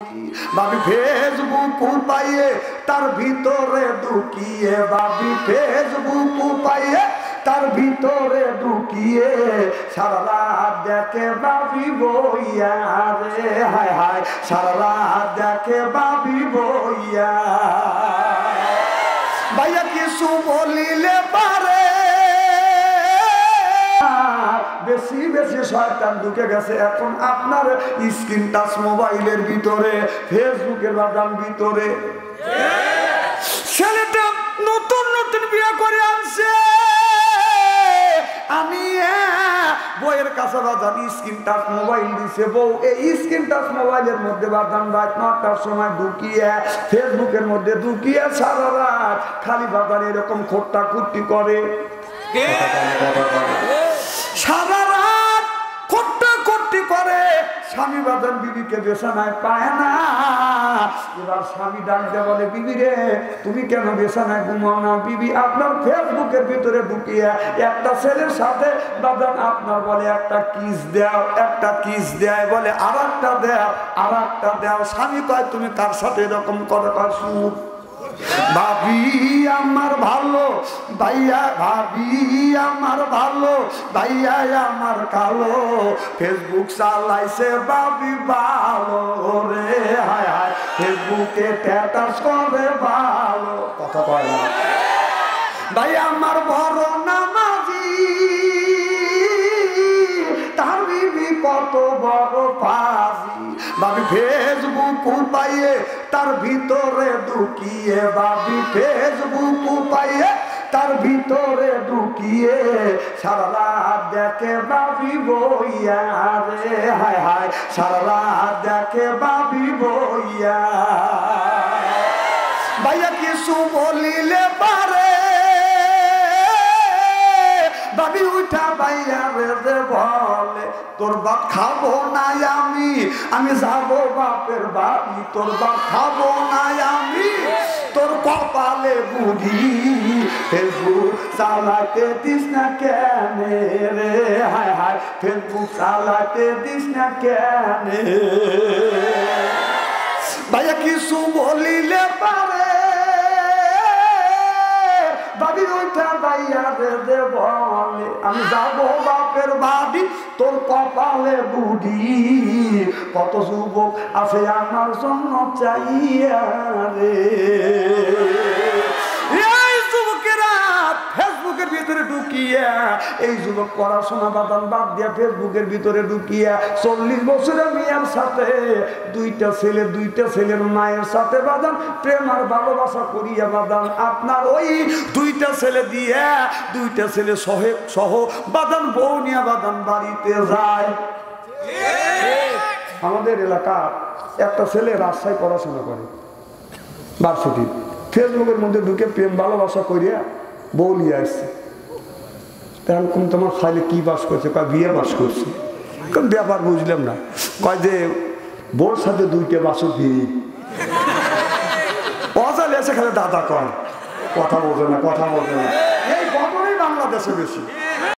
ভাবি, ফেসবুক পাইয়ে তার ভিতরে ঢুকিয়ে, ভাবি, ফেসবুক পাইয়ে তার ভিতরে ঢুকিয়ে, সারা রাত দেখে বাবি বইয়া রে, হায় হায়, সারা রাত দেখে বাবি বইয়া। ভাইয়া, কিছু বলিলে শয়তান ঢুকে গেছে। এখন আপনার স্ক্রিন টাচ মোবাইলের ভিতরে ফেসবুকের বাদাম ভিতরে। ছেলেটা নতুন নতুন বিয়ে করে আনছে। আমি বইয়ের কাছে বাদাম স্ক্রিন টাচ মোবাইল দিছে বউ। এই স্ক্রিন টাচ মোবাইলের মধ্যে বাদাম রাত নটার সময় ঢুকিয়ে ফেসবুকের মধ্যে ঢুকিয়ে সারা রাত খালি বাদাম এরকম খোট্টা কুট্টি করে। সারা স্বামী বাদন বিবিকে বেসানায় পায় না, এবার স্বামী ডাক দিয়ে বলে, বিবি রে, তুমি কেন বেসানায় ঘুমাও না? বিবি আপনার ফেসবুকের ভিতরে ঢুকিয়ে একটা ছেলের সাথে বাদান আপনার বলে, একটা কিস দাও, একটা কিস দেয়, বলে আর একটা দেও আর একটা দেও। স্বামী কয়, তুমি কার সাথে এরকম করে কয় সুখ ভাবি আমার ভালো, ভাইয়া ভাবি আমার ভালো ভাইয়া আমার কালো। ফেসবুক চালাইছে বাবি ভালো রে, হায় হায়। ফেসবুকে স্ট্যাটাস করে ভালো। কথা কয় না। ভাই আমার বড় নামাজি, তার বিবি কত বড় পাজি। ভাবি ফেসবুক পাইয়ে তার ভিতরে ঢুকিয়ে ভাবি ফেসবুক পাইয়ে তার ভিতরে ঢুকিয়ে সারা রাত দেখে বাবি বইয়া রে। হায় হায়, সারা রাত দেখে বাবি বইয়া। ভাইয়া কিছু বলিলে পারে। বাবি উঠা ভাইয়া রে বলে, তোর বাপ খাব না আমি আমি যাব বাপের বাড়ি, তোর বাপ খাব না আমি, তোর কপালে বুড়ি ফেসবুক চালাতে দিস না কেন রে? হায় হায় ফেসবুক চালাতে দিস না কেন ভাইয়া কিছু বলিলে পারে। বাবি ওইটা ভাইয়া দে দে বলে। আমি যাব বাপের বাড়ি, তোর কপালে বুড়ি। কত যুবক আছে আমার জন্য চাইয়া রে। ঢুকিয়া, এই যুবক পড়াশোনা বাদান বাদ দিয়া ফেসবুকের ভিতরে ঢুকিয়া, চল্লিশ বছরের মেয়ের সাথে, দুইটা ছেলে, দুইটা ছেলের মায়ের সাথে বাদান প্রেম আর ভালোবাসা করিয়া বাদান আপনার ওই দুইটা ছেলে দিয়া, দুইটা ছেলে সহ সহ বাদান বউ নিয়ে বাদান বাড়িতে যায়। আমাদের এলাকা, একটা ছেলে রাজশাহী পড়াশোনা করে ভার্সিটি ফেসবুকের মধ্যে ঢুকে প্রেম, ভালোবাসা করিয়া বউ নিয়ে আসছে। তখন কোন তোমার খাইলে কী বাস করছে? কয়, বিয়ে বাস করছে। কোন ব্যাপার বুঝলাম না। কয় যে বোর সাথে দুইটা বাসও বিয়ে অজালে এসে খালি দাদা কয়, কথা বোঝে না, কথা বোঝে না। এই ঘটনাই বাংলাদেশে বেশি।